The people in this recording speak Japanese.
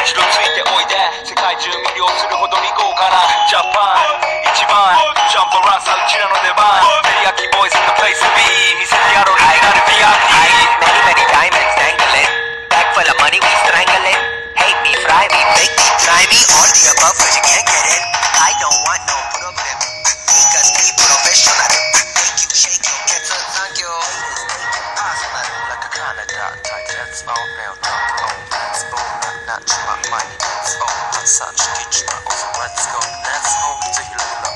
一度ついておいで世界中魅了するほど見こうかなジャパン一番ジャンプランサーうちラの出番。テリヤキボーイズのフェイス B 見せてやろうライバル VIP Spoon, nail, tongue, bone, spoon. magiczna, osłowacko, nędzką, cychlona.